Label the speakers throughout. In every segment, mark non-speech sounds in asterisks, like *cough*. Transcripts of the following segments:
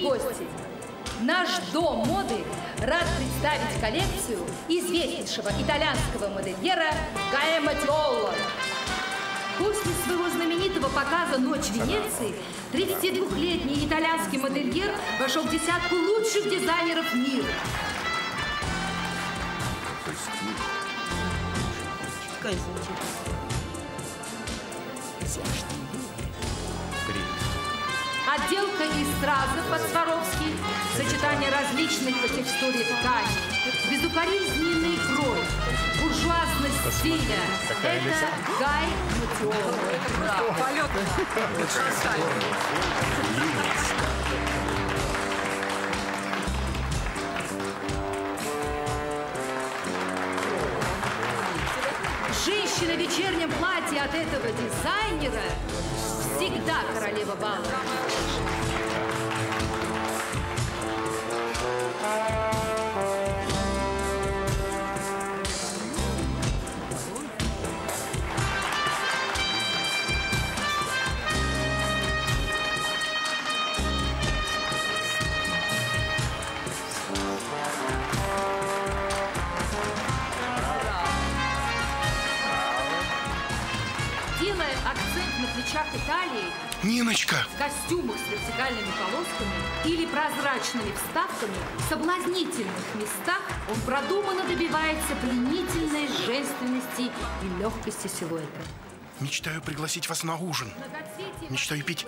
Speaker 1: Гости, наш дом моды рад представить коллекцию известнейшего итальянского модельера Гая Матиолло. После своего знаменитого показа «Ночь Венеции» 32-летний итальянский модельер вошел в десятку лучших дизайнеров мира.
Speaker 2: Какая.
Speaker 1: Отделка из стразов под Сваровский, сочетание различных по текстуре тканей, безукоризненный крой, буржуазность стиля. Это Гай Матиоло.
Speaker 2: Полет.
Speaker 1: Женщина в вечернем платье от этого дизайнера всегда королева бала.
Speaker 3: Ниночка!
Speaker 1: в костюмах с вертикальными полосками или прозрачными вставками в соблазнительных местах он продуманно добивается пленительной женственности и легкости силуэта.
Speaker 3: Мечтаю пригласить вас на ужин. Мечтаю пить.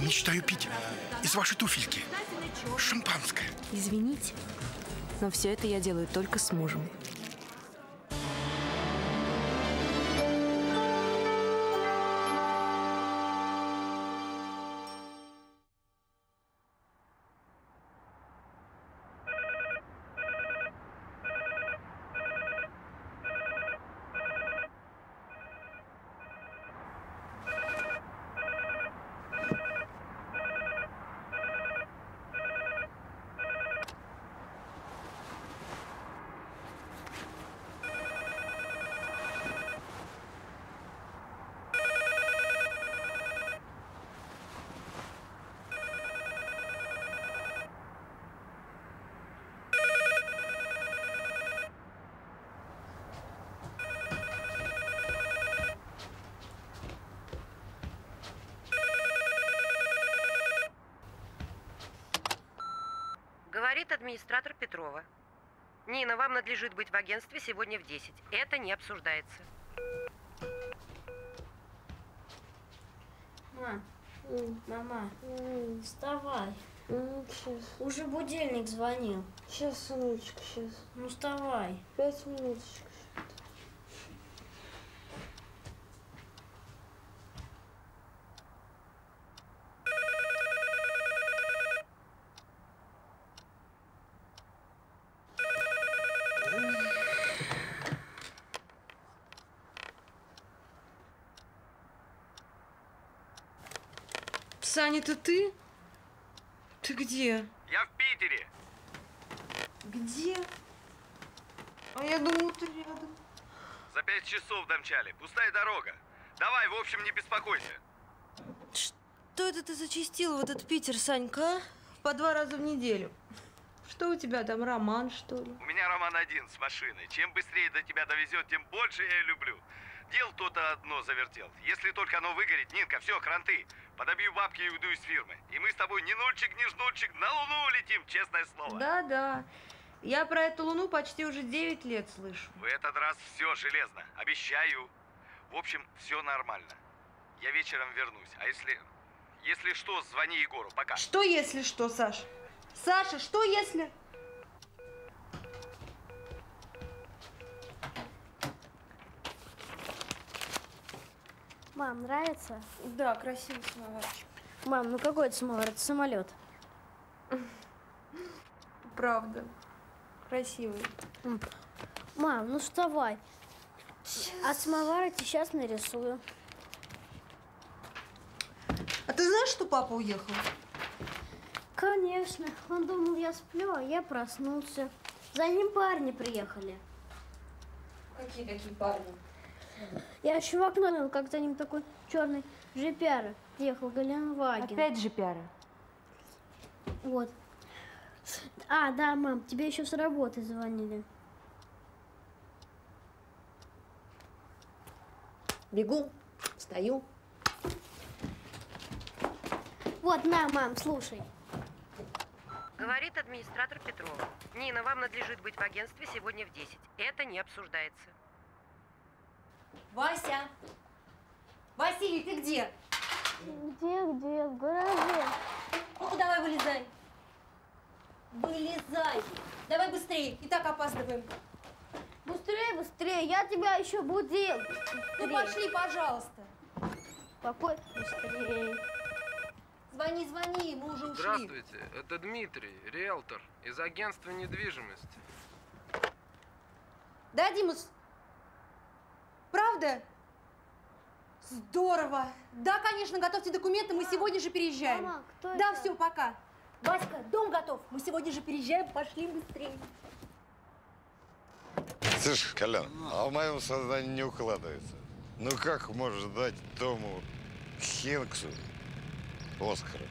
Speaker 3: Мечтаю пить из вашей туфельки. Шампанское.
Speaker 4: Извините, но все это я делаю только с мужем.
Speaker 5: Говорит администратор Петрова. Нина, вам надлежит быть в агентстве сегодня в 10. Это не обсуждается.
Speaker 6: Мам, мама, вставай. Уже будильник звонил.
Speaker 7: Сейчас, сыночка, сейчас.
Speaker 6: Ну вставай.
Speaker 7: Пять минуточек.
Speaker 2: Это ты? Ты где?
Speaker 8: Я в Питере.
Speaker 2: Где? А я думала, ты рядом.
Speaker 8: За пять часов домчали. Пустая дорога. Давай, в общем, не беспокойся.
Speaker 2: Что это ты зачастил в этот Питер, Санька? а? По два раза в неделю. Что у тебя там, роман, что ли?
Speaker 8: У меня роман один с машиной. Чем быстрее до тебя довезет, тем больше я ее люблю. Дел кто-то одно завертел. Если только оно выгорит, Нинка, все, кранты. Подобью бабки и уйду из фирмы. И мы с тобой ни нульчик, ни жнульчик на луну улетим, честное слово.
Speaker 2: Да-да. Я про эту луну почти уже 9 лет слышу.
Speaker 8: В этот раз все железно. Обещаю. В общем, все нормально. Я вечером вернусь. А если... Если что, звони Егору. Пока.
Speaker 2: Что если что, Саш? Саша, что если?
Speaker 6: Мам, нравится?
Speaker 2: Да, красивый самоварчик.
Speaker 6: Мам, ну какой это самовар? Это самолет.
Speaker 2: Правда. Красивый.
Speaker 6: Мам, ну вставай. А самовар я сейчас нарисую.
Speaker 2: А ты знаешь, что папа уехал?
Speaker 6: Конечно. Он думал, я сплю, а я проснулся. За ним парни приехали.
Speaker 2: Какие такие парни?
Speaker 6: Я еще в окно видел, как за ним такой черный джипяра ехал Галенваген.
Speaker 4: Опять пиара.
Speaker 6: Вот. А, да, мам, тебе еще с работы звонили.
Speaker 9: Бегу, встаю.
Speaker 6: Вот, на, мам, слушай.
Speaker 5: Говорит администратор Петрова. Нина, вам надлежит быть в агентстве сегодня в 10. Это не обсуждается.
Speaker 2: Вася! Василий, ты где?
Speaker 6: Где, где? В гараже.
Speaker 2: Ну, давай вылезай. Вылезай. Давай быстрее, и так опаздываем.
Speaker 6: Быстрее, быстрее, я тебя еще будил.
Speaker 2: Ну, пошли, пожалуйста.
Speaker 6: Какой? Быстрее.
Speaker 2: Звони, звони, мы уже ушли.
Speaker 10: Здравствуйте, это Дмитрий, риэлтор из агентства недвижимости.
Speaker 2: Да, Димус? Правда? Здорово. Да, конечно, готовьте документы, мы сегодня же переезжаем.
Speaker 6: Мама, кто
Speaker 2: да,
Speaker 6: это?
Speaker 2: все, пока. Васька, дом готов. Мы сегодня же переезжаем, пошли быстрее.
Speaker 11: Слышь, Колян, а в моем сознании не укладывается. Ну как можешь дать Тому Хенксу Оскара?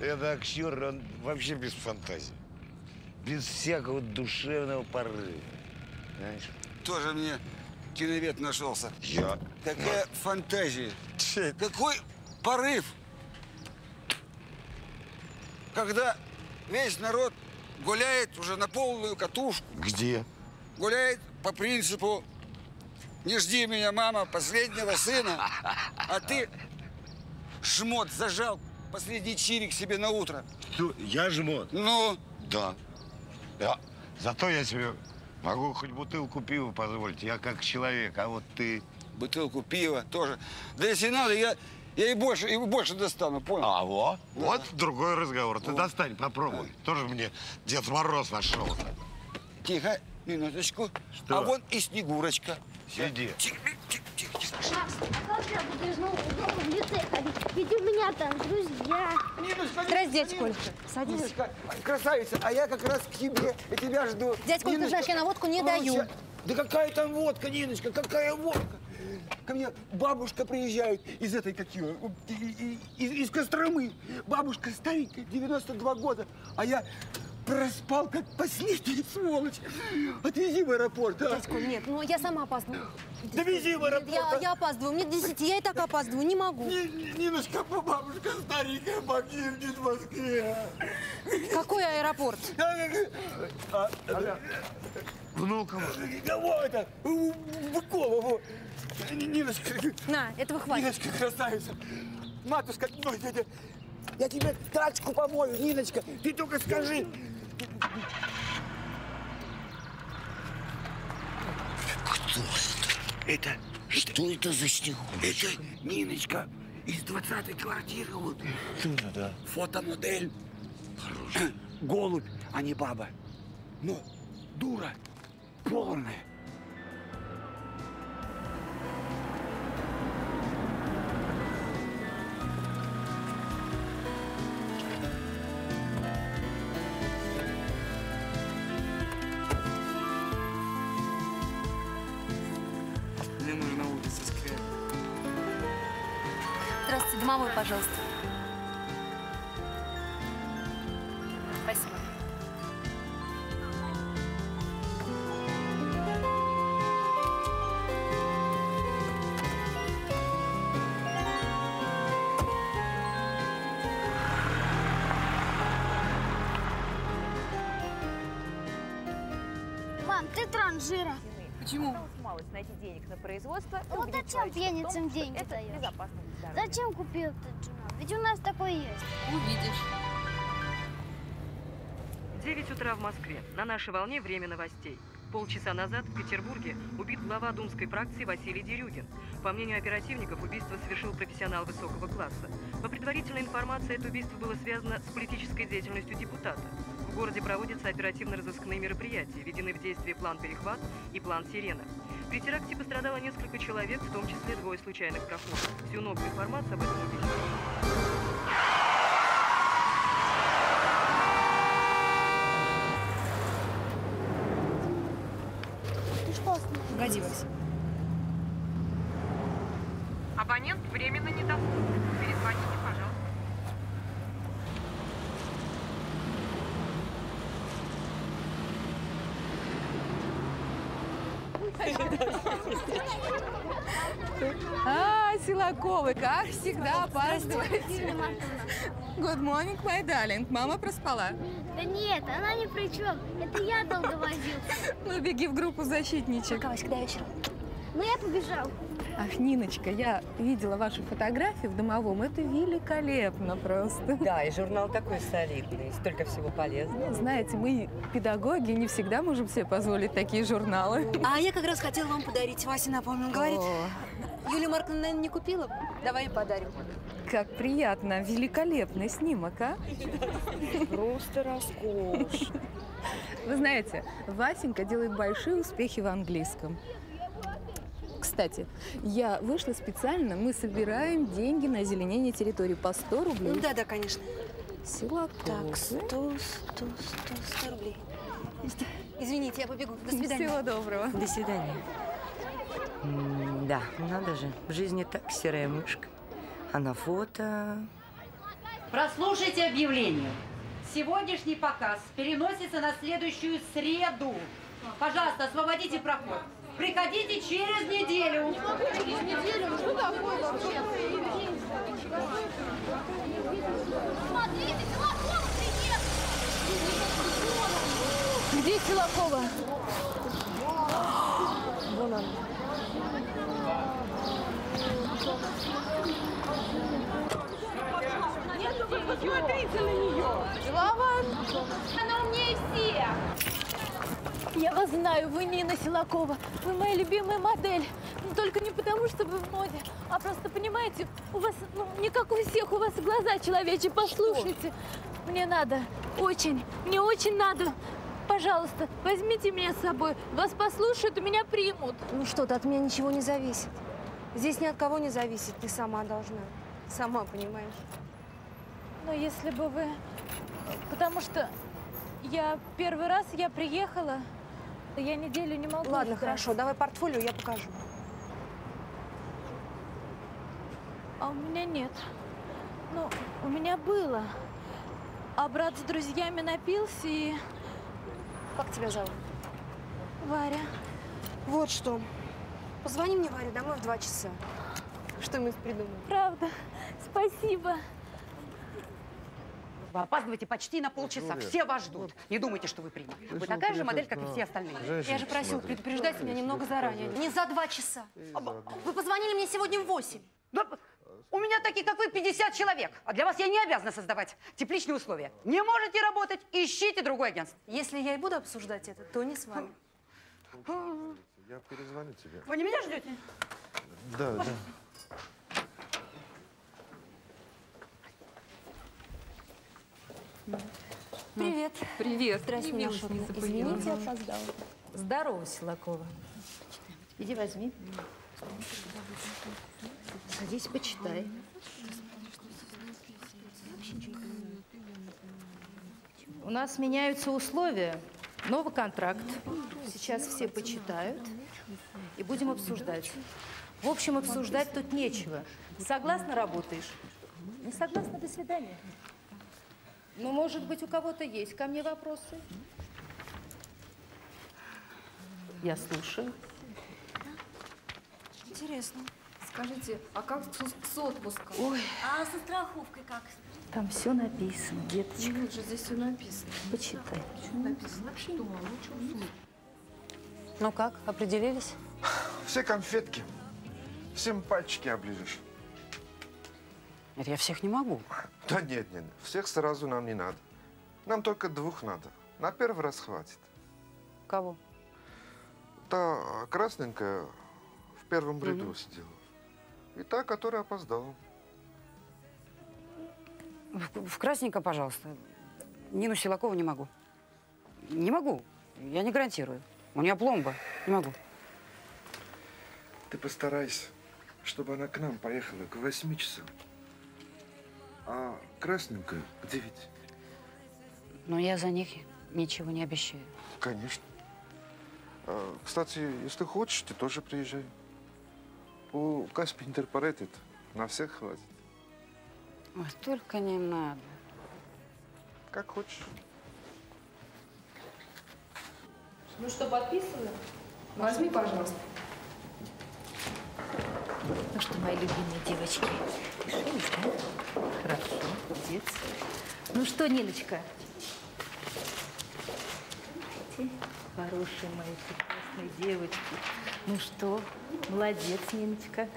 Speaker 11: Это актер, он вообще без фантазии. Без всякого душевного порыва. Знаешь?
Speaker 12: Тоже мне киновед нашелся.
Speaker 11: Я?
Speaker 12: Какая фантазия. Какой порыв. Когда весь народ гуляет уже на полную катушку.
Speaker 11: Где?
Speaker 12: Гуляет по принципу «Не жди меня, мама, последнего сына». А ты, шмот, зажал последний чирик себе на утро.
Speaker 11: Что, я жмот?
Speaker 12: Ну?
Speaker 11: Да. Да. Зато я себе могу хоть бутылку пива позволить. Я как человек, а вот ты...
Speaker 12: Бутылку пива тоже. Да если надо, я, я и больше, и больше достану, понял?
Speaker 11: А, вот. Вот другой разговор. Ты достань, попробуй. Тоже мне Дед Мороз нашел.
Speaker 12: Тихо, минуточку.
Speaker 11: Что?
Speaker 12: А вон и Снегурочка.
Speaker 11: Сиди.
Speaker 12: Тихо, тихо, тихо, тихо.
Speaker 6: Макс, а как я буду из нового дома в лице ходить? Ведь у меня там друзья.
Speaker 12: Ниночка,
Speaker 2: Здрасте, дядь.
Speaker 12: Ниночка.
Speaker 2: Садись.
Speaker 12: Ниночка, красавица, а я как раз к тебе, я тебя жду.
Speaker 2: Дядь Колька,
Speaker 12: Ниночка,
Speaker 2: знаешь, я на водку не
Speaker 12: а,
Speaker 2: даю.
Speaker 12: Да какая там водка, Ниночка, какая водка? Ко мне бабушка приезжает из этой, как ее, из, из Костромы. Бабушка старенькая, 92 года, а я проспал, как последняя сволочь. Отвези в аэропорт, а?
Speaker 2: Дядь Коль, нет, ну я сама опаздываю.
Speaker 12: Довези в аэропорт.
Speaker 2: Я,
Speaker 12: а?
Speaker 2: я опаздываю, мне 10, я и так опаздываю, не могу.
Speaker 12: Ни- Ни- Ниночка, бабушка старенькая погибнет в Москве.
Speaker 2: Какой аэропорт?
Speaker 12: А,
Speaker 11: Внуково.
Speaker 12: Кого это? Быкова. Ниночка,
Speaker 2: На, этого хватит.
Speaker 12: Ниночка, красавица. Матушка, ой, я, я- я тебе тачку помою, Ниночка. Ты только скажи. Кто это? Это... Что это за снегурочка? Это Ниночка из 20-й квартиры. Вот.
Speaker 11: Да.
Speaker 12: Фотомодель. Голубь, а не баба. Но дура полная.
Speaker 6: Зачем пьяницам деньги
Speaker 13: это
Speaker 6: даешь? Зачем купил этот журнал? Ведь у нас такой есть.
Speaker 4: Увидишь.
Speaker 5: 9 утра в Москве. На нашей волне время новостей. Полчаса назад в Петербурге убит глава думской фракции Василий Дерюгин. По мнению оперативников, убийство совершил профессионал высокого класса. По предварительной информации, это убийство было связано с политической деятельностью депутата. В городе проводятся оперативно-розыскные мероприятия, введены в действие план «Перехват» и план «Сирена». При теракте пострадало несколько человек, в том числе двое случайных прохожих. Всю новую информацию об этом?
Speaker 2: Погоди, Вася.
Speaker 5: Абонент временно недоступен. Перезвоните, пожалуйста.
Speaker 14: А, Силаковы, как всегда, опаздываете. Good morning, my darling. Мама проспала.
Speaker 6: Да нет, она ни при чем. Это я долго возил.
Speaker 14: Ну, беги в группу защитничек.
Speaker 6: Пока, до вечера. Ну, я побежал.
Speaker 14: Ах, Ниночка, я видела вашу фотографию в домовом. Это великолепно просто.
Speaker 15: Да, и журнал такой солидный, столько всего полезного.
Speaker 14: Знаете, мы, педагоги, не всегда можем себе позволить такие журналы.
Speaker 2: А я как раз хотела вам подарить. Вася напомнил, говорит. Юлия Марковна, наверное, не купила? Давай ей подарим.
Speaker 14: Как приятно. Великолепный снимок, а?
Speaker 15: Просто роскошь.
Speaker 14: Вы знаете, Васенька делает большие успехи в английском. Кстати, я вышла специально, мы собираем деньги на озеленение территории по 100 рублей.
Speaker 2: Ну да, да, конечно.
Speaker 14: Силаков.
Speaker 2: Так, 100, 100, 100, 100 рублей. Извините, я побегу. До свидания.
Speaker 14: Всего доброго.
Speaker 15: До свидания. М, Да, надо же. В жизни так серая мышка. А на фото...
Speaker 16: Прослушайте объявление. Сегодняшний показ переносится на следующую среду. Пожалуйста, освободите проход. Приходите через неделю.
Speaker 17: Через неделю? Что такое вообще?
Speaker 6: Смотрите, Силакова приехал!
Speaker 17: Где Силакова?
Speaker 2: Вон он.
Speaker 17: Нет, ну вы посмотрите на нее. Лаван, она умнее всех.
Speaker 18: Я вас знаю, вы Нина Силакова. Вы моя любимая модель. Только не потому, что вы в моде, а просто, понимаете, у вас, ну, не как у всех, у вас глаза человечьи. Послушайте, мне надо, очень, мне очень надо. Пожалуйста, возьмите меня с собой. Вас послушают меня примут.
Speaker 7: Ну что ты, от меня ничего не зависит. Здесь ни от кого не зависит, ты сама должна. Сама понимаешь.
Speaker 18: Но если бы вы... Потому что я первый раз, я приехала, я неделю не могу
Speaker 7: Ладно,
Speaker 18: ждать.
Speaker 7: хорошо, давай портфолио, я покажу.
Speaker 18: А у меня нет. Ну, у меня было. А брат с друзьями напился и...
Speaker 7: Как тебя зовут?
Speaker 18: Варя.
Speaker 7: Вот что. Позвони мне, Варя, домой в два часа. Что-нибудь придумаем.
Speaker 18: Правда. Спасибо.
Speaker 16: Вы опаздываете почти на полчаса.
Speaker 7: Жюля.
Speaker 16: Все вас ждут. Не думайте, что вы приняли. Вы такая же модель, как и все остальные.
Speaker 7: Я же просил предупреждать меня немного заранее. Не за два часа. Вы позвонили мне сегодня в восемь.
Speaker 16: Да, у меня такие, как вы, 50 человек. А для вас я не обязана создавать тепличные условия. Не можете работать, ищите другое агентство.
Speaker 7: Если я и буду обсуждать это, то не с вами.
Speaker 19: Я перезвоню тебе.
Speaker 16: Вы не меня ждете?
Speaker 19: Да, да.
Speaker 7: Привет.
Speaker 14: Привет.
Speaker 7: Здравствуй,
Speaker 14: Не
Speaker 7: Маша.
Speaker 14: виделась, не
Speaker 7: Извините, опоздала.
Speaker 14: Здорово, Силакова.
Speaker 16: Иди возьми. Садись, почитай.
Speaker 17: У нас меняются условия. Новый контракт. Сейчас все почитают и будем обсуждать. В общем, обсуждать тут нечего. Согласна, работаешь? Не согласна, до свидания. Ну, может быть, у кого-то есть ко мне вопросы? Я слушаю.
Speaker 7: Интересно.
Speaker 17: Скажите, а как с, отпуском?
Speaker 7: Ой.
Speaker 6: А со страховкой как?
Speaker 17: Там все написано, деточка.
Speaker 7: Вот же здесь все написано.
Speaker 17: Почитай.
Speaker 7: Что написано? Вообще не
Speaker 15: Ну как, определились?
Speaker 19: Все конфетки. Всем пальчики оближешь.
Speaker 15: Нет, я всех не могу.
Speaker 19: Да нет, нет, всех сразу нам не надо. Нам только двух надо. На первый раз хватит.
Speaker 15: Кого?
Speaker 19: Та красненькая в первом ряду
Speaker 15: Мгм.
Speaker 19: сидела. И та, которая опоздала.
Speaker 15: В, в красненько, пожалуйста. Нину Силакову не могу. Не могу. Я не гарантирую. У нее пломба. Не могу.
Speaker 19: Ты постарайся, чтобы она к нам поехала к восьми часам. А красненькая к девяти.
Speaker 15: Но я за них ничего не обещаю.
Speaker 19: Конечно. А, кстати, если хочешь, ты тоже приезжай. У Каспи Интерпаретит на всех хватит.
Speaker 15: Ой, только не надо.
Speaker 19: Как хочешь.
Speaker 17: Ну что, подписываем?
Speaker 1: Возьми, пожалуйста. Ну что, мои любимые девочки, решились, да? Хорошо, молодец. Ну что, Ниночка? Давайте, Хорошие мои прекрасные девочки. Ну что, молодец, Ниночка.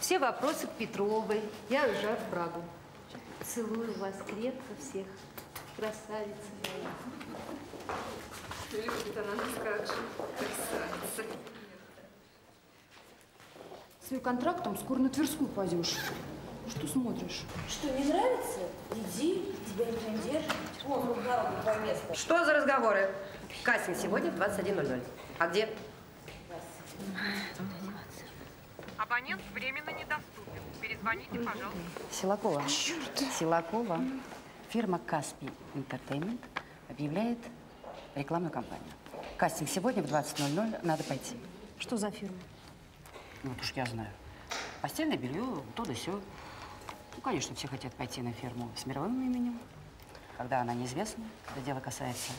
Speaker 1: Все вопросы к Петровой. Я уезжаю в Прагу. Целую вас крепко всех. Красавицы мои.
Speaker 14: Любит она нас как же. Красавица.
Speaker 4: С ее контрактом скоро на Тверскую пойдешь. Что смотришь?
Speaker 20: Что, не нравится? Иди, тебя никто не держит. Вон, на руку твое место.
Speaker 9: Что за разговоры? Кастинг сегодня в 21.00. А где?
Speaker 5: Абонент временно недоступен. Перезвоните, пожалуйста.
Speaker 15: Силакова. Силакова. Фирма Каспий Entertainment объявляет рекламную кампанию. Кастинг сегодня в 20.00. Надо пойти.
Speaker 4: Что за фирма?
Speaker 15: Ну, вот уж я знаю. Постельное белье, то да сё. Ну, конечно, все хотят пойти на фирму с мировым именем. Когда она неизвестна, когда дело касается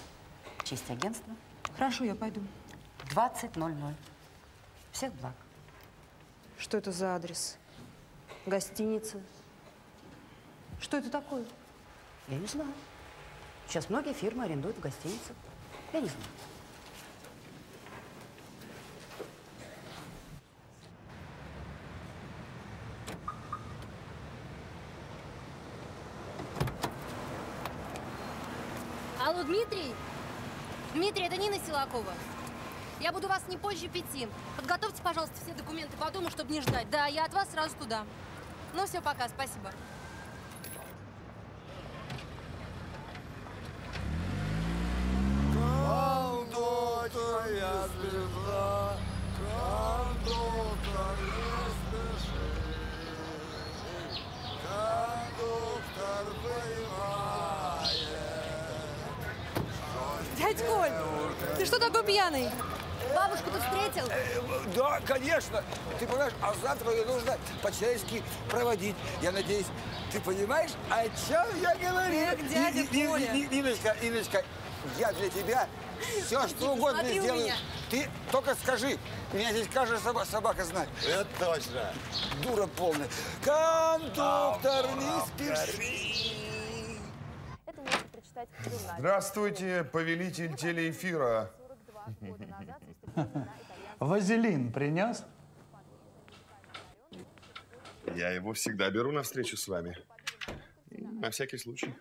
Speaker 15: чести агентства.
Speaker 4: Хорошо, я пойду.
Speaker 15: 20.00. Всех благ.
Speaker 2: Что это за адрес? Гостиница? Что это такое?
Speaker 15: Я не знаю. Сейчас многие фирмы арендуют в гостиницах. Я не знаю.
Speaker 18: Алло, Дмитрий? Дмитрий, это Нина Силакова. Я буду вас не позже пяти. Подготовьте, пожалуйста, все документы по дому, чтобы не ждать. Да, я от вас сразу туда. Ну все, пока, спасибо.
Speaker 11: Кондуктор, я звезда, кондуктор, не спеши. Кондуктор понимает.
Speaker 20: Дядь Коль, ты что такой пьяный?
Speaker 18: Бабушку ты встретил?
Speaker 12: Да, конечно. Ты понимаешь, а завтра ее нужно по-человечески проводить. Я надеюсь, ты понимаешь, о чем я говорю?
Speaker 20: Эх, дядя Коля.
Speaker 12: Ниночка, Ниночка, я для тебя все, что угодно сделаю. Ты только скажи, меня здесь каждая соба- собака знает.
Speaker 11: Это точно.
Speaker 12: Дура полная. Кондуктор, не спеши.
Speaker 21: Здравствуйте, повелитель телеэфира.
Speaker 22: Вазелин принес?
Speaker 23: Я его всегда беру на встречу с вами. На всякий случай.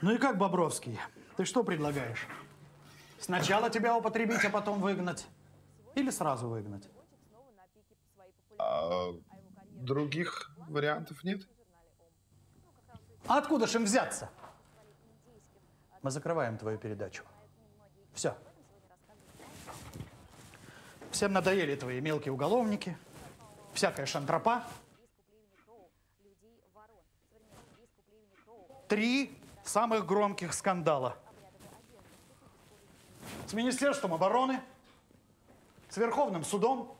Speaker 22: Ну и как, Бобровский? Ты что предлагаешь? Сначала тебя употребить, а потом выгнать? Или сразу выгнать?
Speaker 23: А других вариантов нет?
Speaker 22: А откуда ж им взяться? Мы закрываем твою передачу. Все. Всем надоели твои мелкие уголовники, всякая шантропа. Три самых громких скандала. С Министерством обороны, с Верховным судом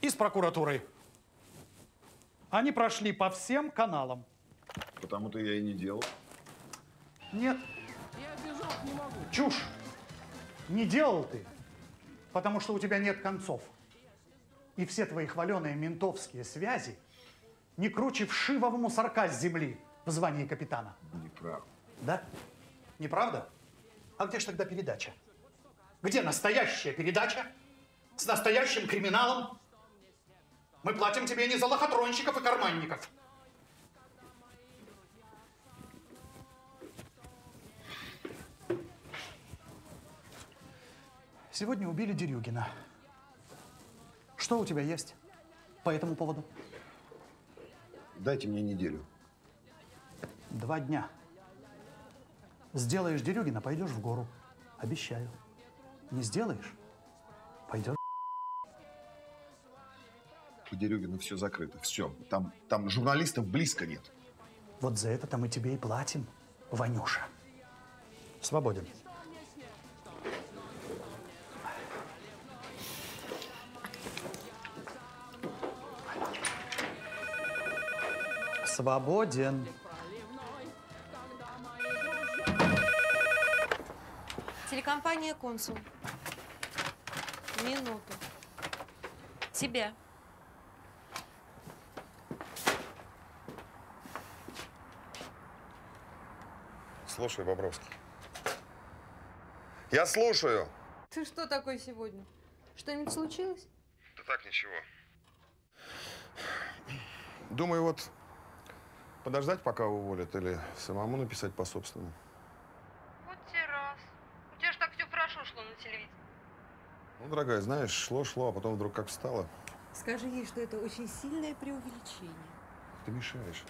Speaker 22: и с прокуратурой. Они прошли по всем каналам.
Speaker 23: Потому-то я и не делал.
Speaker 22: Нет. Чушь. Не делал ты, потому что у тебя нет концов. И все твои хваленые ментовские связи не круче вшивого мусорка с земли в звании капитана.
Speaker 23: Неправда.
Speaker 22: Да? Неправда? А где ж тогда передача? Где настоящая передача? С настоящим криминалом? Мы платим тебе не за лохотронщиков и карманников. Сегодня убили Дерюгина. Что у тебя есть по этому поводу?
Speaker 23: Дайте мне неделю.
Speaker 22: Два дня. Сделаешь Дерюгина, пойдешь в гору. Обещаю. Не сделаешь, пойдешь.
Speaker 23: У Дерюгина все закрыто. Все. Там, там журналистов близко нет.
Speaker 22: Вот за это-то мы тебе и платим, Ванюша. Свободен. Свободен.
Speaker 2: Телекомпания «Консул». Минуту. Тебя.
Speaker 23: Слушай, Бобровский. Я слушаю.
Speaker 2: Ты что такой сегодня? Что-нибудь случилось?
Speaker 23: Да так, ничего. Думаю, вот подождать, пока уволят, или самому написать по собственному.
Speaker 2: Вот те раз. У тебя же так все хорошо шло на телевидении.
Speaker 23: Ну, дорогая, знаешь, шло-шло, а потом вдруг как встало.
Speaker 20: Скажи ей, что это очень сильное преувеличение.
Speaker 23: Ты мешаешь.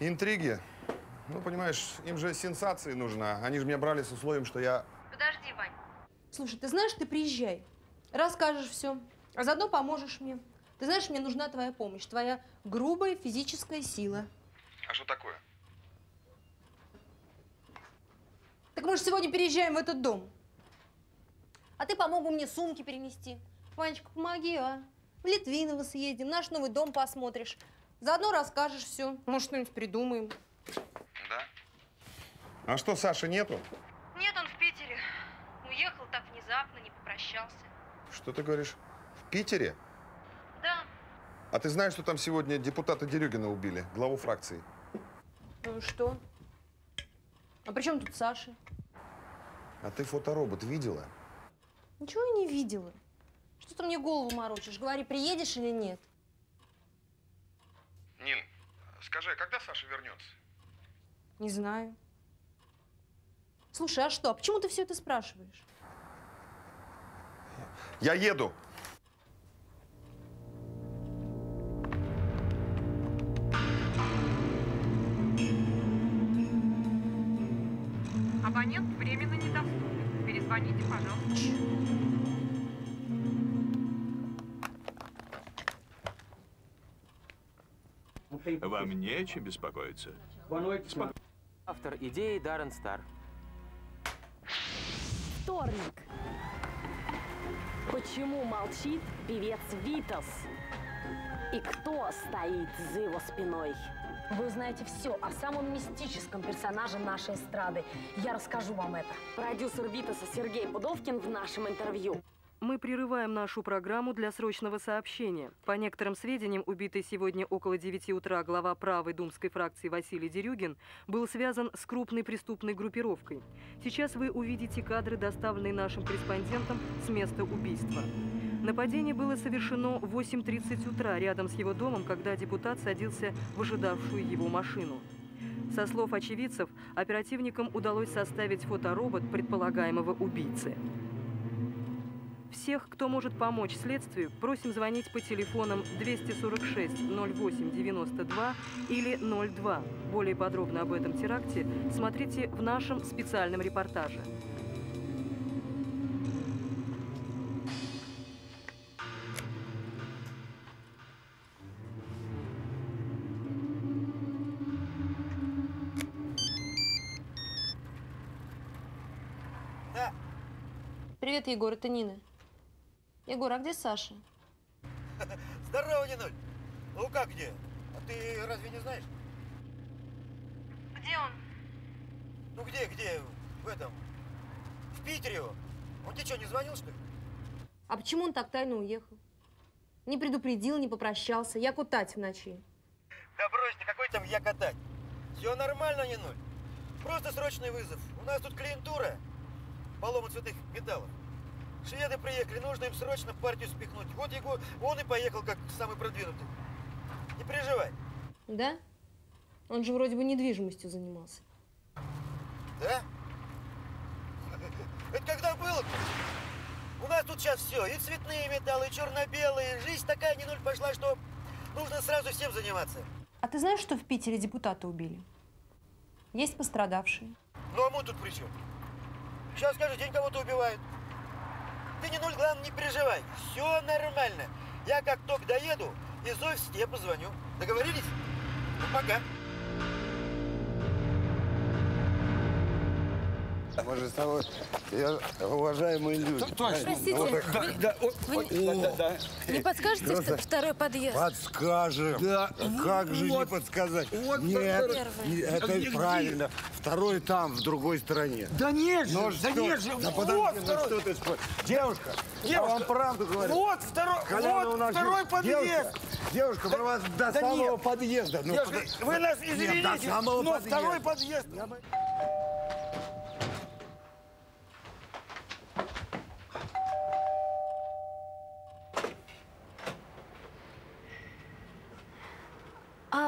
Speaker 23: Интриги. Ну, понимаешь, им же сенсации нужна. Они же меня брали с условием, что я...
Speaker 2: Подожди, Вань. Слушай, ты знаешь, ты приезжай. Расскажешь все. А заодно поможешь мне. Ты знаешь, мне нужна твоя помощь. Твоя грубая физическая сила.
Speaker 23: А что такое?
Speaker 2: Так мы же сегодня переезжаем в этот дом. А ты помогу мне сумки перенести. Ванечка, помоги, а? В Литвиново съездим, наш новый дом посмотришь. Заодно расскажешь все. Может, что-нибудь придумаем.
Speaker 23: Да? А что, Саши нету?
Speaker 2: Нет, он в Питере. Уехал так внезапно, не попрощался.
Speaker 23: Что ты говоришь? В Питере? А ты знаешь, что там сегодня депутата Дерюгина убили, главу фракции?
Speaker 2: Ну и что? А при чем тут Саша?
Speaker 23: А ты фоторобот видела?
Speaker 2: Ничего я не видела. Что ты мне голову морочишь? Говори, приедешь или нет?
Speaker 23: Нин, скажи, а когда Саша вернется?
Speaker 2: Не знаю. Слушай, а что? А почему ты все это спрашиваешь?
Speaker 23: Я еду.
Speaker 24: Вам не о чем беспокоиться.
Speaker 25: Автор идеи Даррен Стар.
Speaker 26: Вторник. Почему молчит певец Витас? И кто стоит за его спиной? Вы узнаете все о самом мистическом персонаже нашей эстрады. Я расскажу вам это. Продюсер Витаса Сергей Пудовкин в нашем интервью.
Speaker 5: Мы прерываем нашу программу для срочного сообщения. По некоторым сведениям, убитый сегодня около 9 утра глава правой думской фракции Василий Дерюгин был связан с крупной преступной группировкой. Сейчас вы увидите кадры, доставленные нашим корреспондентам с места убийства. Нападение было совершено в 8.30 утра рядом с его домом, когда депутат садился в ожидавшую его машину. Со слов очевидцев, оперативникам удалось составить фоторобот предполагаемого убийцы. Всех, кто может помочь следствию, просим звонить по телефонам 246 08 92 или 02. Более подробно об этом теракте смотрите в нашем специальном репортаже.
Speaker 2: Привет, Егор, это Нина. Егор, а где Саша? *laughs*
Speaker 27: Здорово, Нинуль. Ну как где? А ты разве не знаешь?
Speaker 2: Где он?
Speaker 27: Ну где, где? В этом. В Питере он. Он тебе что, не звонил, что ли?
Speaker 2: А почему он так тайно уехал? Не предупредил, не попрощался. Я кутать в ночи.
Speaker 27: Да брось ты, какой там я катать? Все нормально, Нинуль. Просто срочный вызов. У нас тут клиентура. Полома цветных металлов. Шведы приехали, нужно им срочно партию спихнуть. Вот его, он и поехал как самый продвинутый. Не переживай.
Speaker 2: Да? Он же вроде бы недвижимостью занимался.
Speaker 27: Да? *laughs* Это когда было -то? У нас тут сейчас все, и цветные металлы, и черно-белые. Жизнь такая не нуль пошла, что нужно сразу всем заниматься.
Speaker 2: А ты знаешь, что в Питере депутата убили? Есть пострадавшие.
Speaker 27: Ну а мы тут при чем? Сейчас каждый день кого-то убивают. Ты не нуль, главное, не переживай. Все нормально. Я как только доеду, из офиса тебе позвоню. Договорились? Ну, пока.
Speaker 11: Мы же с тобой, я, уважаемые люди.
Speaker 12: Точно.
Speaker 18: Простите,
Speaker 11: Ну, так-
Speaker 18: вы-
Speaker 12: Да, о,
Speaker 18: Вы не-
Speaker 12: да, да, да.
Speaker 18: Не подскажете
Speaker 11: Просто-
Speaker 18: вт- второй подъезд?
Speaker 11: Подскажем.
Speaker 12: Да.
Speaker 11: Как же не
Speaker 12: Вот.
Speaker 11: подсказать?
Speaker 12: Вот
Speaker 11: Нет,
Speaker 18: первый.
Speaker 11: не- это
Speaker 12: Где?
Speaker 11: правильно. Второй там, в другой стороне.
Speaker 12: Да нет же,
Speaker 11: Ну
Speaker 12: да
Speaker 11: что?
Speaker 12: нет же,
Speaker 11: Да
Speaker 12: вот
Speaker 11: подожди, ну
Speaker 12: второй.
Speaker 11: что ты споришь? Девушка, я
Speaker 12: Девушка,
Speaker 11: вам правду говорю.
Speaker 12: вот второй-
Speaker 11: Коляна
Speaker 12: вот
Speaker 11: у нас
Speaker 12: второй подъезд.
Speaker 11: Девушка, девушка,
Speaker 12: Да-
Speaker 11: вас до
Speaker 12: да
Speaker 11: самого
Speaker 12: нет.
Speaker 11: подъезда. Ну,
Speaker 12: Девушка, вы нас
Speaker 11: Нет,
Speaker 12: извините,
Speaker 11: до самого
Speaker 12: но
Speaker 11: подъезда.
Speaker 12: второй подъезд.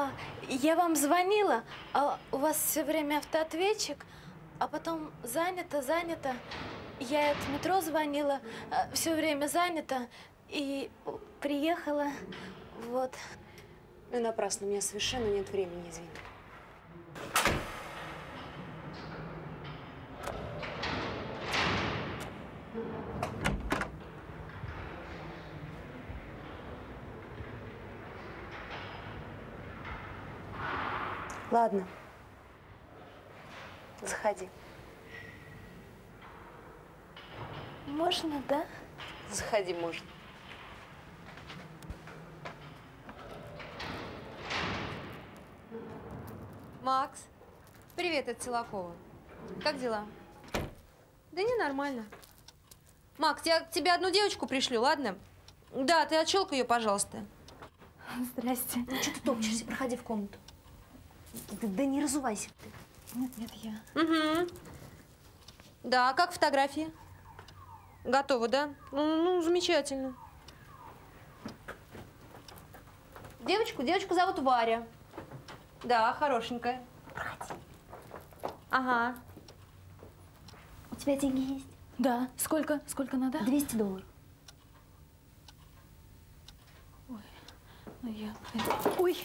Speaker 18: А, я вам звонила, а у вас все время автоответчик, а потом занято, занято. Я от метро звонила, все время занято, и приехала, вот.
Speaker 2: Ну, напрасно, у меня совершенно нет времени, извини. Ладно. Заходи.
Speaker 18: Можно, да?
Speaker 2: Заходи, можно. Макс, привет от Силакова. Как дела? Да не нормально. Макс, я к тебе одну девочку пришлю, ладно? Да, ты отщелкай ее, пожалуйста.
Speaker 18: Здрасте.
Speaker 2: Ну, что ты топчешься? Проходи в комнату. Да, да не разувайся ты.
Speaker 18: Нет, нет, я.
Speaker 2: Угу. Да, как фотографии? Готово, да? Ну, ну, замечательно. Девочку, девочку зовут Варя. Да, хорошенькая. Ага.
Speaker 18: У тебя деньги есть? Да. Сколько? Сколько надо?
Speaker 2: 200 долларов.
Speaker 18: Ну, я... Ой!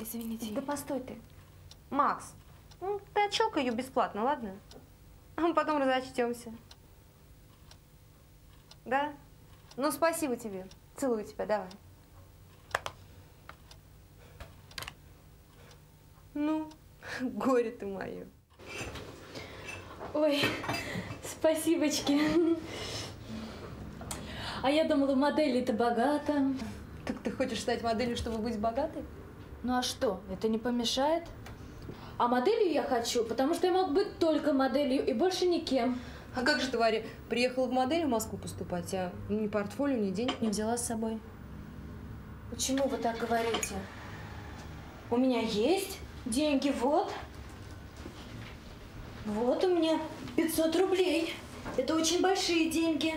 Speaker 18: Извините.
Speaker 2: Да постой ты. Макс, ну, ты отщелкай ее бесплатно, ладно? А мы потом разочтемся. Да? Ну, спасибо тебе. Целую тебя, давай. Ну, *laughs* горе ты мое.
Speaker 18: Ой, спасибочки. А я думала, модели-то богата.
Speaker 2: Так ты хочешь стать моделью, чтобы быть богатой?
Speaker 18: Ну а что, это не помешает? А моделью я хочу, потому что я могу быть только моделью и больше никем.
Speaker 2: А как же ты, Варя, приехала в модель в Москву поступать, а ни портфолио, ни денег не взяла с собой?
Speaker 18: Почему вы так говорите? У меня есть деньги, вот. Вот у меня 500 рублей. Это очень большие деньги.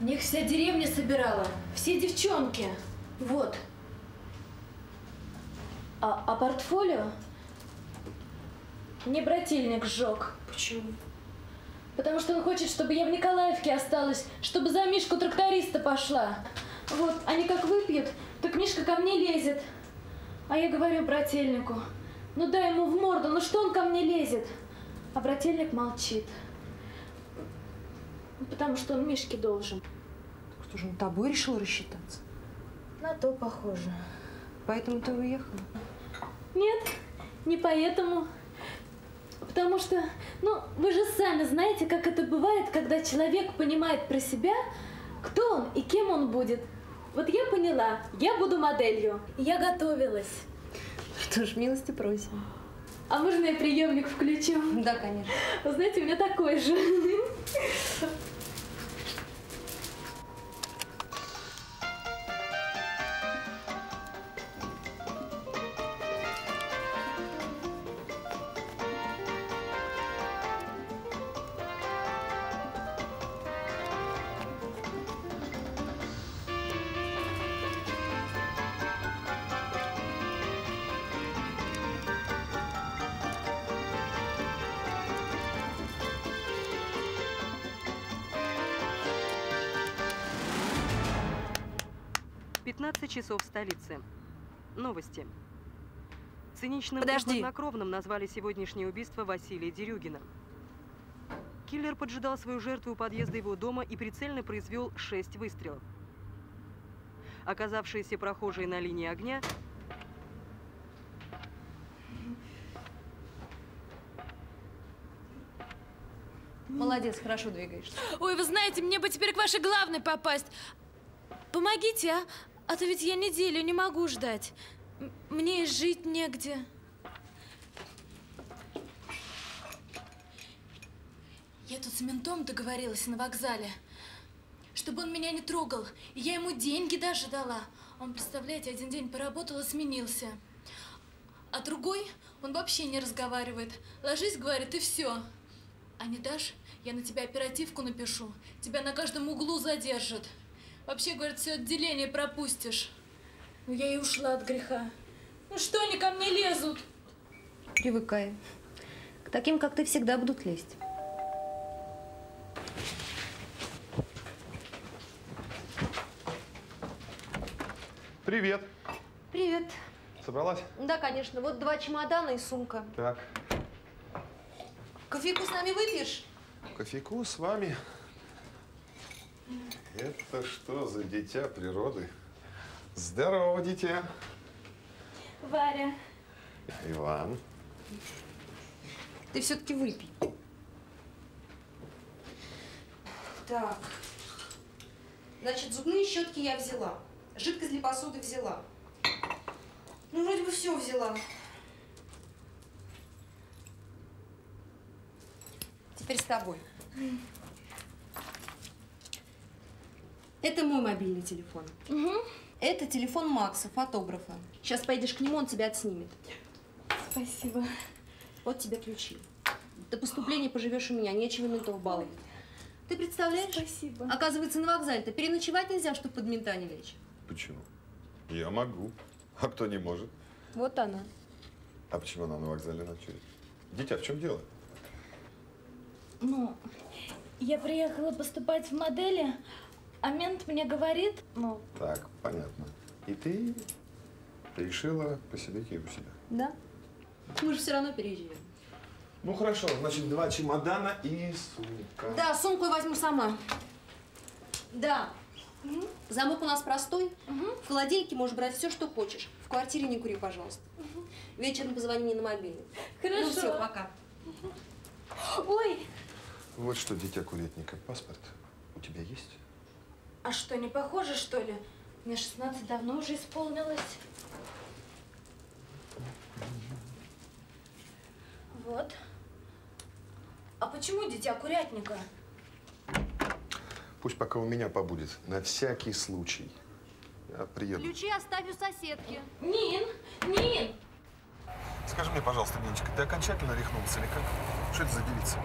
Speaker 18: В них вся деревня собирала, все девчонки. Вот. А, а портфолио мне брательник сжег.
Speaker 2: Почему?
Speaker 18: Потому что он хочет, чтобы я в Николаевке осталась, чтобы за Мишку тракториста пошла. Вот, они как выпьют, так Мишка ко мне лезет. А я говорю брательнику, ну дай ему в морду, ну что он ко мне лезет? А брательник молчит. Ну, Потому что он Мишке должен.
Speaker 2: Кто же, он тобой решил рассчитаться?
Speaker 18: На то похоже.
Speaker 2: Поэтому ты уехала?
Speaker 18: Нет, не поэтому. Потому что, ну, вы же сами знаете, как это бывает, когда человек понимает про себя, кто он и кем он будет. Вот я поняла, я буду моделью. Я готовилась.
Speaker 2: Что ж, милости просим.
Speaker 18: А можно я приемник включу?
Speaker 2: Да, конечно.
Speaker 18: Вы знаете, у меня такой же.
Speaker 5: Часов в столице. Новости. Циничным
Speaker 2: Подожди.
Speaker 5: и хладнокровным назвали сегодняшнее убийство Василия Дерюгина. Киллер поджидал свою жертву у подъезда его дома и прицельно произвел шесть выстрелов. Оказавшиеся прохожие на линии огня
Speaker 28: Молодец, хорошо двигаешься.
Speaker 18: Ой, вы знаете, мне бы теперь к вашей главной попасть. Помогите, а? А то ведь я неделю не могу ждать. Мне и жить негде. Я тут с ментом договорилась на вокзале, чтобы он меня не трогал. И я ему деньги даже дала. Он, представляете, один день поработал и сменился. А другой, он вообще не разговаривает. Ложись, говорит, и все. А не дашь, я на тебя оперативку напишу. Тебя на каждом углу задержат. Вообще, говорит, все отделение пропустишь. Ну, я и ушла от греха. Ну что они ко мне лезут?
Speaker 28: Привыкай. К таким, как ты, всегда будут лезть.
Speaker 23: Привет.
Speaker 28: Привет.
Speaker 23: Собралась?
Speaker 28: Да, конечно. Вот два чемодана и сумка.
Speaker 23: Так,
Speaker 28: Кофейку с нами выпьешь?
Speaker 23: кофейку с вами. Это что за дитя природы? Здорово, дитя.
Speaker 18: Варя.
Speaker 23: Иван.
Speaker 28: Ты все-таки выпей. Так. Значит, зубные щетки я взяла. Жидкость для посуды взяла. Ну, вроде бы все взяла. Теперь с тобой. Это мой мобильный телефон. Это телефон Макса, фотографа. Сейчас поедешь к нему, он тебя отснимет.
Speaker 18: Спасибо.
Speaker 28: Вот тебе ключи. До поступления поживешь у меня, нечего ментов баловать. Ты представляешь?
Speaker 18: Спасибо.
Speaker 28: Оказывается, на вокзале-то переночевать нельзя, чтобы под мента не лечь.
Speaker 23: Почему? Я могу. А кто не может?
Speaker 28: Вот она.
Speaker 23: А почему она на вокзале ночует? Дитя, в чем дело?
Speaker 18: Ну, я приехала поступать в модели, а мент мне говорит, ну,
Speaker 23: Так, понятно. И ты решила посидеть ей у себя?
Speaker 28: Да? Мы же все равно переезжаем.
Speaker 23: Ну хорошо, значит, два чемодана и сумка.
Speaker 28: Да, сумку я возьму сама. Да. Замок у нас простой. В холодильнике можешь брать все, что хочешь. В квартире не кури, пожалуйста. Вечером позвони мне на мобильный.
Speaker 18: Хорошо.
Speaker 28: Ну все, пока.
Speaker 18: ой,
Speaker 23: Вот что, дитя курятника, паспорт у тебя есть?
Speaker 18: А что, не похоже, что ли? Мне 16 давно уже исполнилось. Вот. А почему дитя курятника?
Speaker 23: Пусть пока у меня побудет, на всякий случай. Я приеду.
Speaker 28: Ключи оставь у соседки.
Speaker 18: Нин, Нин!
Speaker 23: Скажи мне, пожалуйста, Ниночка, ты окончательно рехнулся или как? Что это за девица?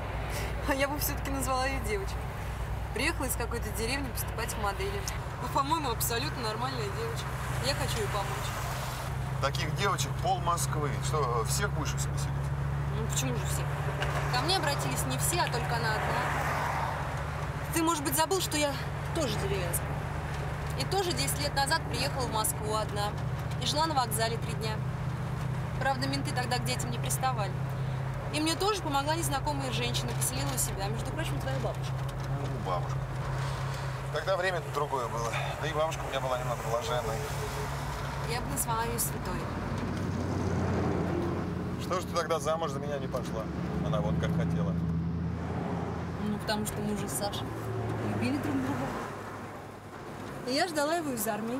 Speaker 2: А я бы все-таки назвала ее девочкой. Приехала из какой-то деревни поступать в модели. Ну, по-моему, абсолютно нормальная девочка. Я хочу ей помочь.
Speaker 23: Таких девочек пол Москвы. Что, всех будешь у себя селить?
Speaker 2: Ну, почему же все? Ко мне обратились не все, а только она одна. Ты, может быть, забыл, что я тоже деревенская. И тоже 10 лет назад приехала в Москву одна. И жила на вокзале три дня. Правда, менты тогда к детям не приставали. И мне тоже помогла незнакомая женщина, поселила у себя. Между прочим, твоя бабушка.
Speaker 23: Бабушка. Тогда время другое было. Да и бабушка у меня была немного блаженной.
Speaker 2: Я бы назвала ее святой.
Speaker 23: Что ж ты тогда замуж за меня не пошла? Она вот как хотела.
Speaker 2: Ну, потому что мы уже с Сашей любили друг друга. И я ждала его из армии.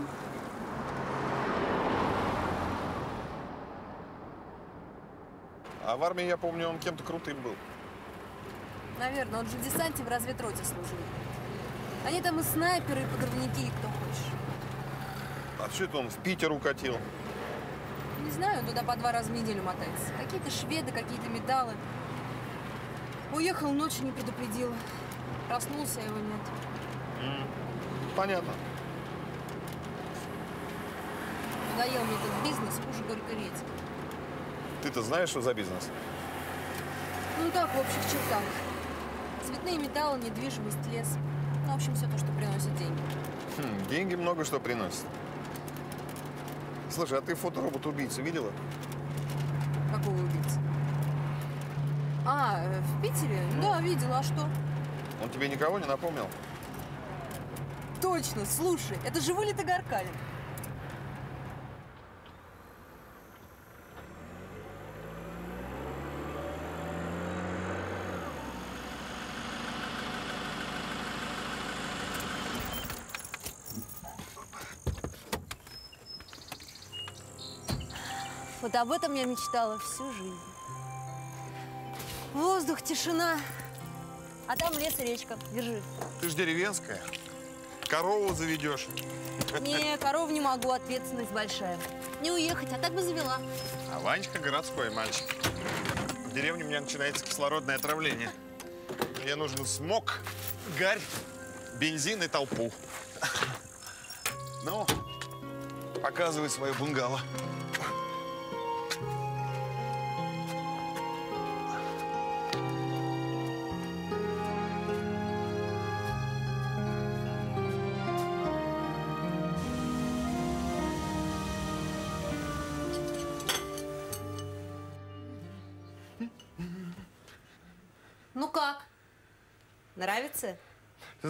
Speaker 23: А в армии, я помню, он кем-то крутым был.
Speaker 2: Наверное, он же в десанте в разведроте служил. Они там и снайперы, и подрывники, и кто хочешь.
Speaker 23: А что это он в Питер укатил?
Speaker 2: Не знаю, он туда по два раза в неделю мотается. Какие-то шведы, какие-то металлы. Уехал ночью, не предупредил. Проснулся, а его нет.
Speaker 23: Понятно.
Speaker 2: Надоел мне этот бизнес, хуже горькой редьки.
Speaker 23: Ты-то знаешь, что за бизнес?
Speaker 2: Ну так, в общих чертах. Цветные металлы, недвижимость, лес. Ну, в общем, все то, что приносит деньги.
Speaker 23: Хм, деньги много что приносят. Слушай, а ты фоторобот-убийцу видела?
Speaker 2: Какого убийцы? А, э, в Питере? Да, видела. А что?
Speaker 23: Он тебе никого не напомнил?
Speaker 2: Точно, слушай, это же вылет Гаркалин. Вот об этом я мечтала всю жизнь. Воздух, тишина. А там лес и речка. Держи.
Speaker 23: Ты ж деревенская. Корову заведешь.
Speaker 2: Не, коров не могу, ответственность большая. Не уехать, а так бы завела.
Speaker 23: А Ванечка городской мальчик. В деревне у меня начинается кислородное отравление. Мне нужен смог, гарь, бензин и толпу. Ну, показывай свое бунгало.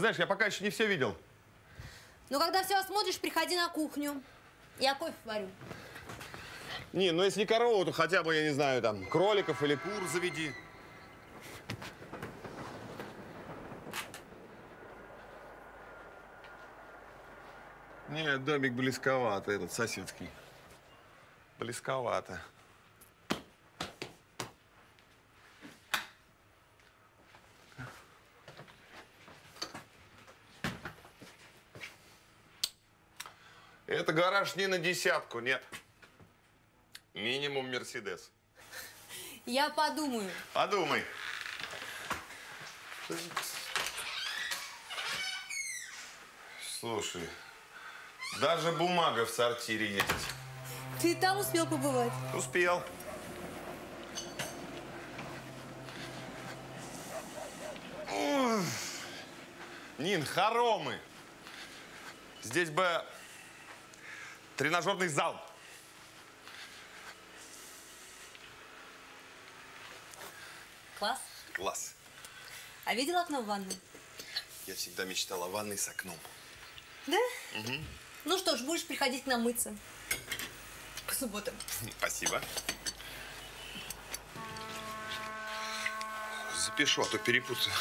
Speaker 23: Знаешь, я пока еще не все видел.
Speaker 2: Ну, когда все осмотришь, приходи на кухню. Я кофе варю.
Speaker 23: Не, ну если не корову, то хотя бы, я не знаю, там, кроликов или кур заведи. Нет, домик близковато, этот соседский. Близковато. Это гараж не на десятку, нет. Минимум Мерседес.
Speaker 2: Я подумаю.
Speaker 23: Подумай. Слушай, даже бумага в сортире есть.
Speaker 2: Ты там успел побывать?
Speaker 23: Успел. Нин, хоромы. Здесь бы тренажерный зал.
Speaker 2: Класс.
Speaker 23: Класс.
Speaker 2: А видел окно в ванной?
Speaker 23: Я всегда мечтала о ванной с окном.
Speaker 2: Да?
Speaker 23: Угу.
Speaker 2: Ну что ж, будешь приходить к нам мыться. По субботам.
Speaker 23: Спасибо. Запишу, а то перепутаю.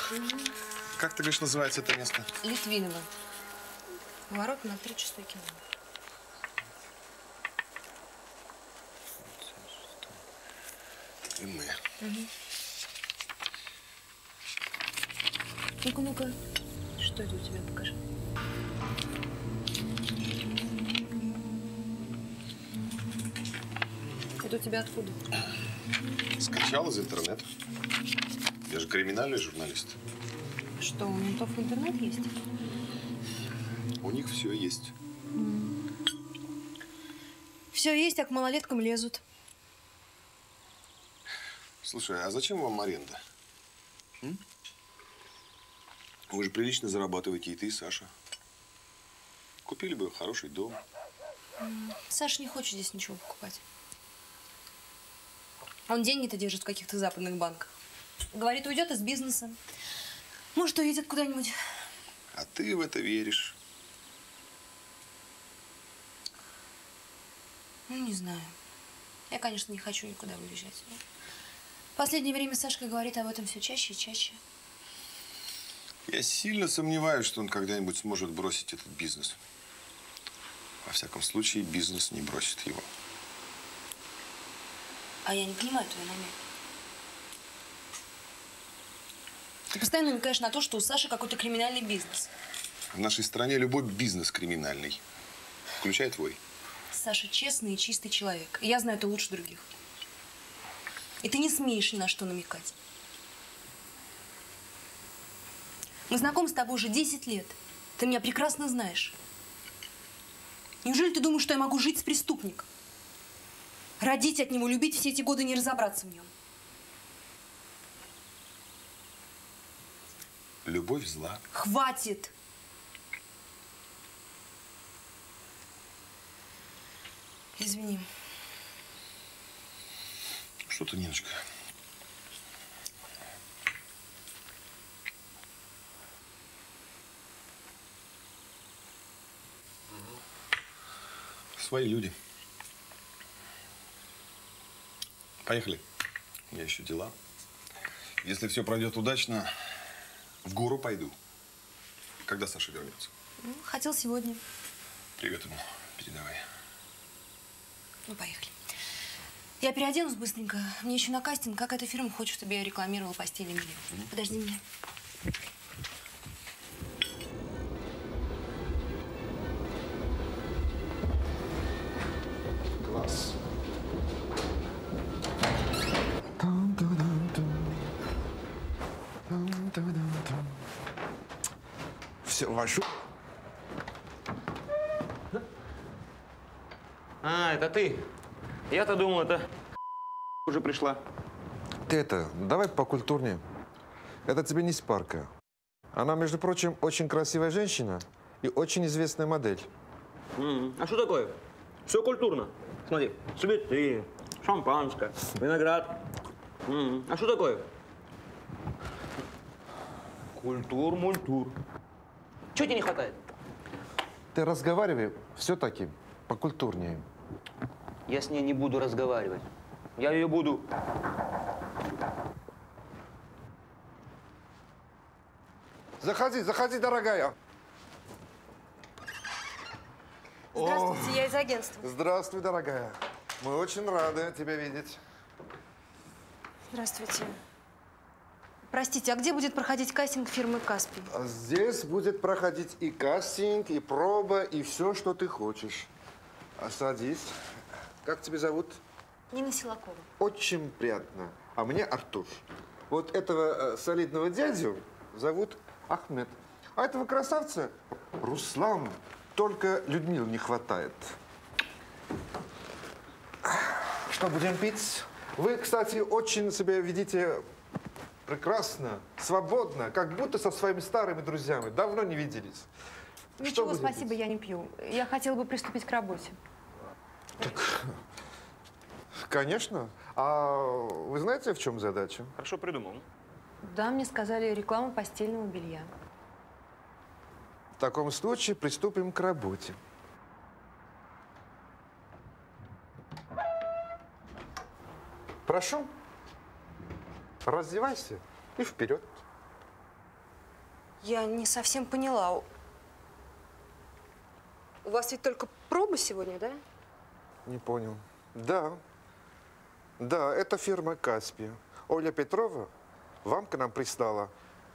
Speaker 23: Как ты говоришь, называется это место?
Speaker 2: Литвинова. Ворот на три часа кино.
Speaker 23: И мы.
Speaker 2: Угу. Ну-ка, ну-ка. Что это у тебя? Покажи. Это у тебя откуда?
Speaker 23: Скачал из интернета. Я же криминальный журналист.
Speaker 2: Что, у ментов интернет есть?
Speaker 23: У них все есть.
Speaker 2: Все есть, а к малолеткам лезут.
Speaker 23: Слушай, а зачем вам аренда? М? Вы же прилично зарабатываете, и ты, и Саша. Купили бы хороший дом.
Speaker 2: Саша не хочет здесь ничего покупать. Он деньги-то держит в каких-то западных банках. Говорит, уйдет из бизнеса. Может, уедет куда-нибудь.
Speaker 23: А ты в это веришь.
Speaker 2: Ну, не знаю. Я, конечно, не хочу никуда уезжать. Последнее время Сашка говорит об этом все чаще и чаще.
Speaker 23: Я сильно сомневаюсь, что он когда-нибудь сможет бросить этот бизнес. Во всяком случае, бизнес не бросит его.
Speaker 2: А я не понимаю твой намек. Ты постоянно намекаешь на то, что у Саши какой-то криминальный бизнес.
Speaker 23: В нашей стране любой бизнес криминальный, включая твой.
Speaker 2: Саша честный и чистый человек. Я знаю это лучше других. И ты не смеешь ни на что намекать. Мы знакомы с тобой уже 10 лет. Ты меня прекрасно знаешь. Неужели ты думаешь, что я могу жить с преступником? Родить от него, любить все эти годы, не разобраться в нем?
Speaker 23: Любовь зла.
Speaker 2: Хватит! Извини.
Speaker 23: Что ты, Ниночка? Свои люди. Поехали. У меня еще дела. Если все пройдет удачно, в гору пойду. Когда Саша вернется?
Speaker 2: Ну, хотел сегодня.
Speaker 23: Привет ему передавай.
Speaker 2: Ну, поехали. Я переоденусь быстренько. Мне еще на кастинг. Как эта фирма хочет, чтобы я рекламировала постельное белье. Подожди меня.
Speaker 29: Класс. Все, вашу.
Speaker 25: А, это ты. Я-то думал, это уже пришла.
Speaker 19: Ты это, давай покультурнее. Это тебе не спарка. Она, между прочим, очень красивая женщина и очень известная модель.
Speaker 25: М, А что такое? Все культурно. Смотри, цветы, шампанское, виноград. М, А что такое? Культур, мультур. Чего тебе не хватает?
Speaker 19: Ты разговаривай все-таки покультурнее.
Speaker 25: Я с ней не буду разговаривать. Я ее буду.
Speaker 19: Заходи, заходи, дорогая.
Speaker 2: Здравствуйте, я из агентства.
Speaker 19: Здравствуй, дорогая. Мы очень рады тебя видеть.
Speaker 2: Здравствуйте. Простите, а где будет проходить кастинг фирмы «Каспий»?
Speaker 19: А Здесь будет проходить и кастинг, и проба, и все, что ты хочешь. А садись. Как тебя зовут?
Speaker 2: Нина Силакова.
Speaker 19: Очень приятно. А мне Артур. Вот этого э, солидного дядю зовут Ахмед. А этого красавца Руслан. Только Людмил не хватает. Что будем пить? Вы, кстати, очень себя ведите прекрасно, свободно, как будто со своими старыми друзьями. Давно не виделись.
Speaker 2: Ничего, спасибо, я не пью. Я хотела бы приступить к работе.
Speaker 19: Конечно. А вы знаете, в чем задача?
Speaker 25: Хорошо придумал.
Speaker 2: Да, мне сказали реклама постельного белья.
Speaker 19: В таком случае приступим к работе. Прошу, раздевайся и вперед.
Speaker 2: Я не совсем поняла. У вас ведь только проба сегодня, да?
Speaker 19: Не понял. Да, да, это фирма «Каспия». Оля Петрова вам к нам пристала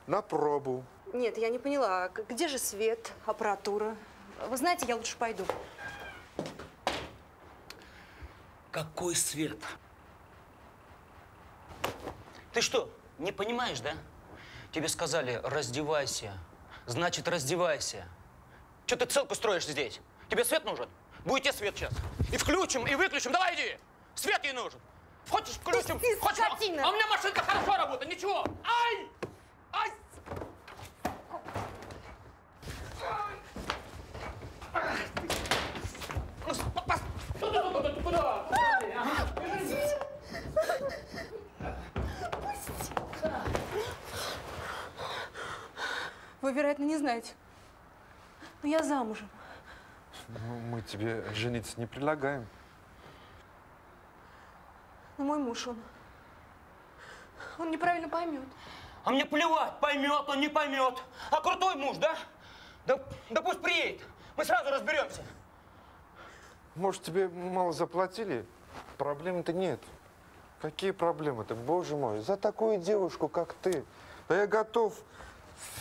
Speaker 19: на пробу.
Speaker 2: Нет, я не поняла. А Где же свет, аппаратура? Вы знаете, я лучше пойду.
Speaker 25: Какой свет? Ты что, не понимаешь, да? Тебе сказали, раздевайся. Значит, раздевайся. Что ты целку строишь здесь? Тебе свет нужен? Будет тебе свет сейчас. И включим, и выключим. Давай иди. Свет ей нужен. Хочешь, включим. Хочешь, а а у меня машинка хорошо работает. Ничего. Ай! Ай! Ну. Ага.
Speaker 2: Вы, вероятно, не знаете. Но я замужем.
Speaker 19: Ну, мы тебе жениться не предлагаем.
Speaker 2: Но мой муж, он... Он неправильно поймет.
Speaker 25: А мне плевать, поймет он, не поймет. А крутой муж, да? Да, да пусть приедет. Мы сразу разберемся.
Speaker 19: Может, тебе мало заплатили? Проблем-то нет. Какие проблемы-то, боже мой? За такую девушку, как ты. Да я готов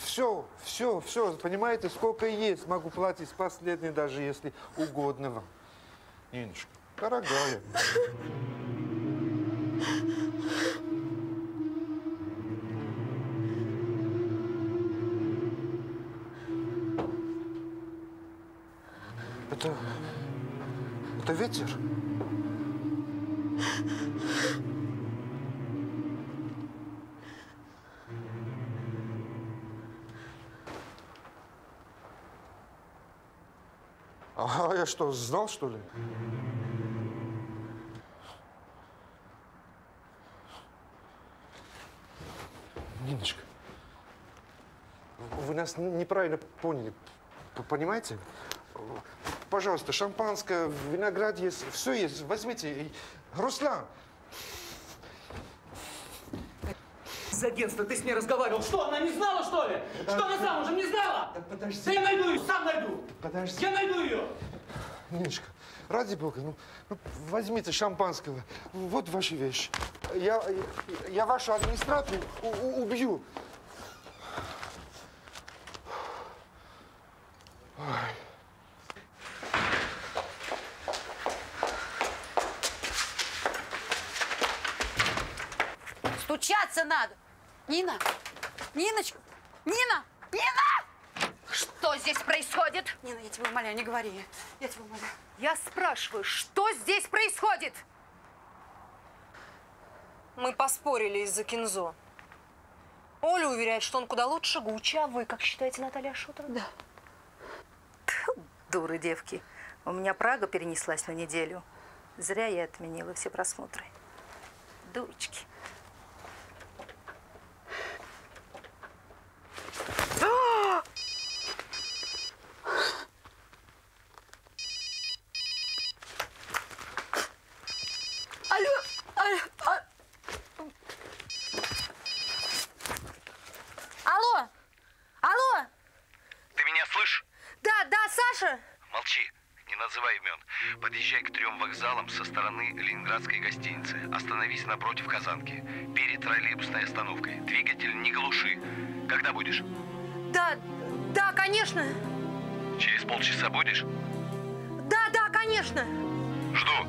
Speaker 19: все, все, все, понимаете, сколько есть, могу платить последний, даже если угодно вам. Ниночка, дорогая. Это... Это ветер? А я что, знал, что ли? Ниночка, вы нас неправильно поняли, понимаете? Пожалуйста, шампанское, виноград есть, все есть, возьмите. Руслан,
Speaker 25: Из агентства ты с ней разговаривал. Что, она не знала, что ли? Что она замужем не знала?
Speaker 30: Подожди.
Speaker 25: Да я найду ее, сам найду.
Speaker 30: Подожди.
Speaker 25: Я найду ее.
Speaker 19: Ниночка, ради бога, ну, ну, возьмите шампанского. Вот ваши вещи. Я, я, я вашу администрацию у- у- убью. Ой.
Speaker 16: Стучаться надо. Нина! Ниночка! Нина! Нина! Что здесь происходит? Нина, я тебя умоляю, не говори. Я тебя умоляю.
Speaker 2: Я спрашиваю, что здесь происходит? Мы поспорили из-за Кинзо. Оля уверяет, что он куда лучше Гуччи, а вы как считаете, Наталья Шутовна? Да.
Speaker 17: Дуры девки. У меня Прага перенеслась на неделю. Зря я отменила все просмотры. Дурочки.
Speaker 16: Алло! Алло! а-
Speaker 2: Алло! Алло!
Speaker 8: Ты меня слышишь?
Speaker 2: Да, да, Саша!
Speaker 8: Молчи. Не называй имен. Подъезжай к трем вокзалам со стороны Ленинградской гостиницы. Остановись напротив Казанки. Перед троллейбусной остановкой. Двигатель не глуши. Когда будешь?
Speaker 2: Да, да, конечно!
Speaker 8: Через полчаса будешь?
Speaker 2: Да, да, конечно!
Speaker 8: Жду.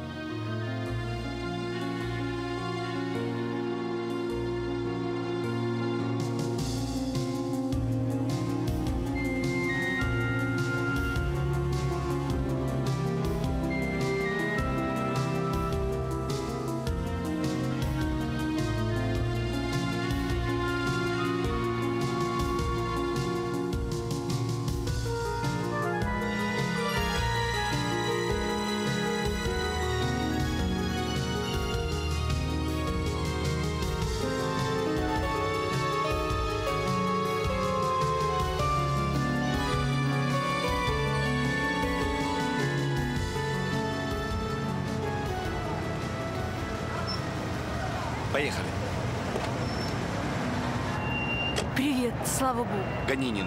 Speaker 31: Гони нуль,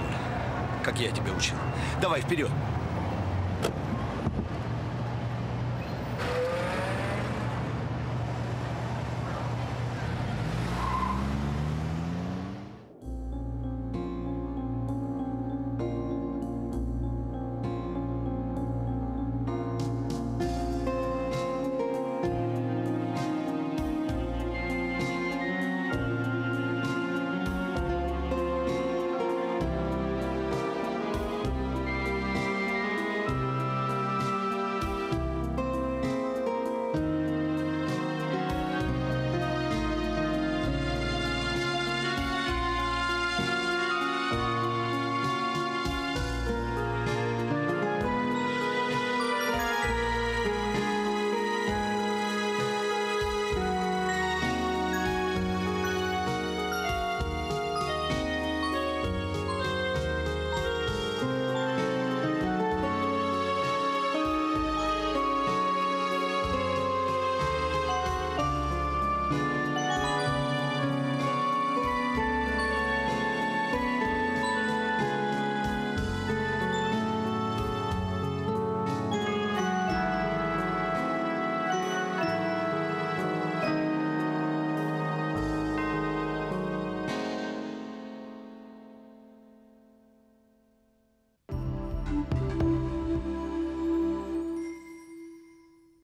Speaker 31: как я тебя учил. Давай вперед.